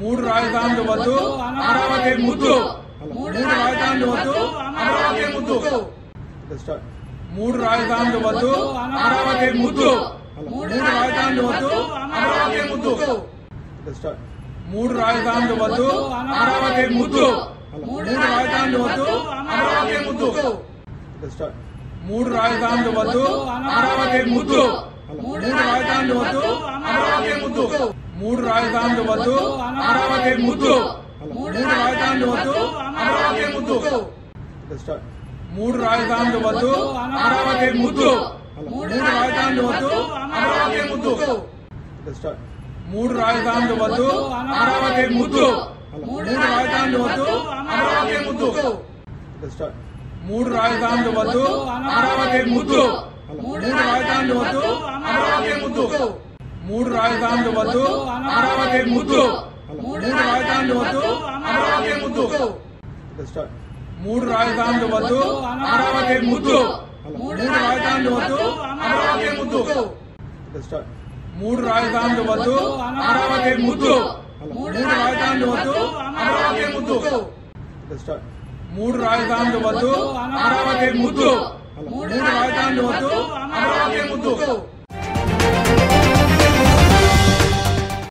మూడు రాజధానులు వద్దు అమరావతి ముద్దు. మూడు రాజధానులు వద్దు అమరావతి ముద్దు. మూడు రాజధానులు వద్దు అమరావతి ముద్దు. మూడు రాజధానులు వద్దు అమరావతి ముద్దు. మూడు రాజధానులు వద్దు అమరావతి ముద్దు. మూడు రాజధానులు వద్దు అమరావతి ముద్దు. మూడు రాజధానులు వద్దు అమరావతి ముద్దు. మూడు రాజధానులు వద్దు ముద్దు. మూడు రాజధానులు వద్దు అమరావతి ముద్దు. మూడు రాజధానులు వద్దు అమరావతి ముద్దు. మూడు రాజధానులు వద్దు అమరావతి ముద్దు. మూడు రాజధానులు వద్దు అమరావతి ముద్దు. మూడు రాజధానులు వద్దు అమరావతి ముద్దు. మూడు రాజధానులు వద్దు అమరావతి ముద్దు. మూడు రాజధానులు వద్దు అమరావతి ముద్దు. మూడు రాజధానులు వద్దు అమరావతి ముద్దు. మూడు రాజధానులు వద్దు అమరావతి ముద్దు. మూడు రాజధానులు వద్దు అమరావతి ముద్దు. మూడు రాజధానులు వద్దు అమరావతి ముద్దు. మూడు రాజధానులు వద్దు అమరావతి ముద్దు. మూడు రాజధానులు వద్దు అమరావతి ముద్దు. మూడు రాజధానులు వద్దు అమరావతి ముద్దు. మూడు రాజధానులు వద్దు అమరావతి ముద్దు. మూడు రాజధానులు వద్దు అమరావతి ముద్దు.